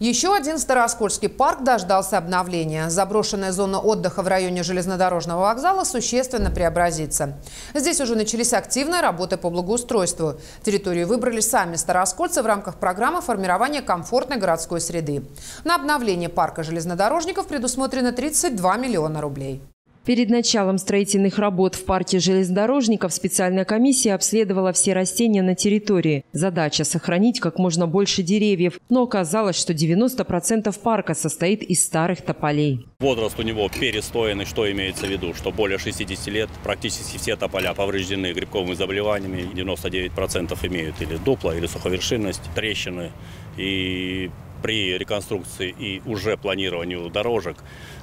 Еще один Староскольский парк дождался обновления. Заброшенная зона отдыха в районе железнодорожного вокзала существенно преобразится. Здесь уже начались активные работы по благоустройству. Территорию выбрали сами староскольцы в рамках программы формирования комфортной городской среды. На обновление парка железнодорожников предусмотрено 32 миллиона рублей. Перед началом строительных работ в парке железнодорожников специальная комиссия обследовала все растения на территории. Задача – сохранить как можно больше деревьев, но оказалось, что 90% парка состоит из старых тополей. Возраст у него перестоянный, что имеется в виду, что более 60 лет практически все тополя повреждены грибковыми заболеваниями, 99% имеют или дупло, или суховершинность, трещины. И при реконструкции и уже планированию дорожек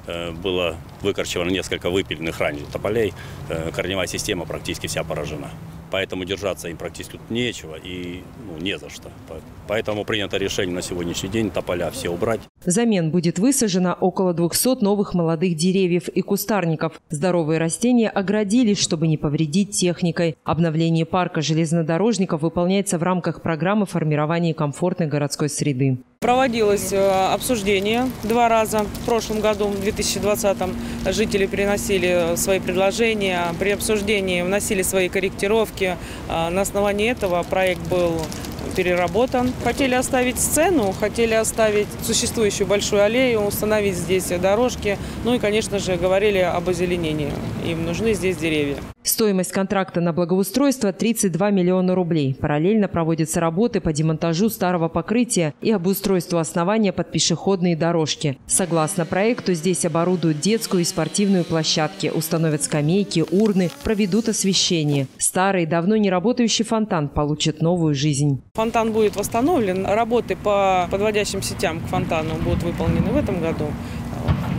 э, было выкорчевано несколько выпиленных ранее тополей. Э, корневая система практически вся поражена. Поэтому держаться им практически тут нечего и ну, не за что. Поэтому принято решение на сегодняшний день тополя все убрать. Взамен будет высажено около 200 новых молодых деревьев и кустарников. Здоровые растения оградились, чтобы не повредить техникой. Обновление парка железнодорожников выполняется в рамках программы формирования комфортной городской среды. Проводилось э, обсуждение два раза. В прошлом году, в 2020 жители приносили свои предложения. При обсуждении вносили свои корректировки. Э, на основании этого проект был переработан. Хотели оставить сцену, хотели оставить существующую большую аллею, установить здесь дорожки. Ну и, конечно же, говорили об озеленении. Им нужны здесь деревья. Стоимость контракта на благоустройство 32 миллиона рублей. Параллельно проводятся работы по демонтажу старого покрытия и обустройству основания под пешеходные дорожки. Согласно проекту, здесь оборудуют детскую и спортивную площадки, установят скамейки, урны, проведут освещение. Старый, давно не работающий фонтан получит новую жизнь. Фонтан будет восстановлен. Работы по подводящим сетям к фонтану будут выполнены в этом году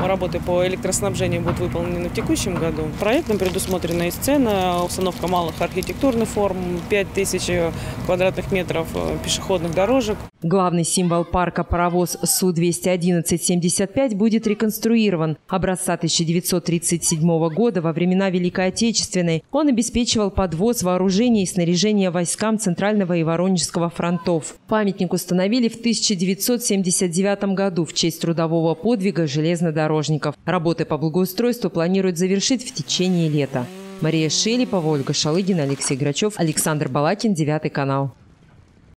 работы по электроснабжению будут выполнены в текущем году. Проектом предусмотрена и сцена, установка малых архитектурных форм, 5000 квадратных метров э, пешеходных дорожек. Главный символ парка паровоз Су-211-75 будет реконструирован. Образца 1937 года во времена Великой Отечественной он обеспечивал подвоз вооружений и снаряжения войскам Центрального и Воронежского фронтов. Памятник установили в 1979 году в честь трудового подвига железнодорожников. Работы по благоустройству планируют завершить в течение лета. Мария Шелепова, Ольга Шалыгина, Алексей Грачев, Александр Балакин, Девятый канал.